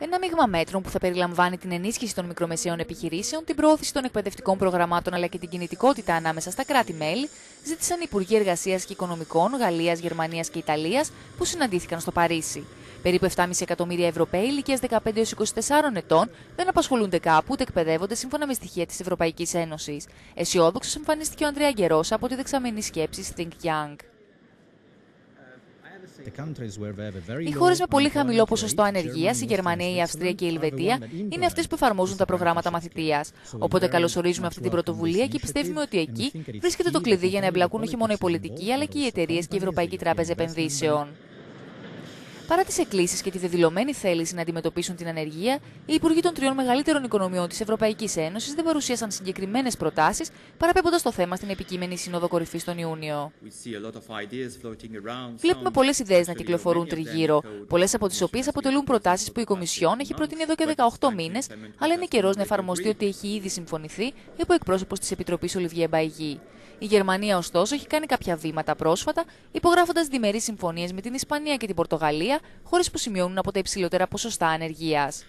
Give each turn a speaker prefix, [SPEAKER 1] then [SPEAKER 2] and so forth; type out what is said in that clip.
[SPEAKER 1] Ένα μείγμα μέτρων που θα περιλαμβάνει την ενίσχυση των μικρομεσαίων επιχειρήσεων, την προώθηση των εκπαιδευτικών προγραμμάτων αλλά και την κινητικότητα ανάμεσα στα κράτη-μέλη, ζήτησαν οι Υπουργοί Εργασίας και Οικονομικών Γαλλίας, Γερμανίας και Ιταλίας που συναντήθηκαν στο Παρίσι. Περίπου 7,5 εκατομμύρια Ευρωπαίοι ηλικίας 15 24 ετών δεν απασχολούνται κάπου ούτε εκπαιδεύονται σύμφωνα με στοιχεία της Ευρωπαϊκής Ένωσης. Αισιόδοξος εμφανίστηκε ο Ανδρέα Γκερόσα από τη δεξαμενή σκέψη Think Young. Οι χώρες με πολύ χαμηλό ποσοστό ανεργίας, η Γερμανία, η Αυστρία και η Ελβετία, είναι αυτές που εφαρμόζουν τα προγράμματα μαθητείας. Οπότε καλωσορίζουμε αυτή την πρωτοβουλία και πιστεύουμε ότι εκεί βρίσκεται το κλειδί για να εμπλακούν όχι μόνο οι πολιτικοί, αλλά και οι εταιρείες και η Ευρωπαϊκή Τράπεζα Επενδύσεων. Παρά τις εκκλήσεις και τη δεδηλωμένη θέληση να αντιμετωπίσουν την ανεργία, οι υπουργοί των τριών μεγαλύτερων οικονομιών της Ευρωπαϊκής Ένωσης δεν παρουσίασαν συγκεκριμένες προτάσεις, παραπέμποντας το θέμα στην επικείμενη Σύνοδο Κορυφής τον Ιούνιο. Βλέπουμε πολλές ιδέες να κυκλοφορούν τριγύρω, πολλές από τις οποίες αποτελούν προτάσεις που η Κομισιόν έχει προτείνει εδώ και 18 μήνες, αλλά είναι καιρός να εφαρμοστεί ότι έχει ήδη συμφωνηθεί από εκπρόσωπος της Επιτροπής Ολιβιέ Μπαϊγή. Η Γερμανία, ωστόσο, έχει κάνει κάποια βήματα πρόσφατα, υπογράφοντας διμερείς συμφωνίες με την Ισπανία και την Πορτογαλία, χώρες που σημειώνουν από τα υψηλότερα ποσοστά ανεργίας.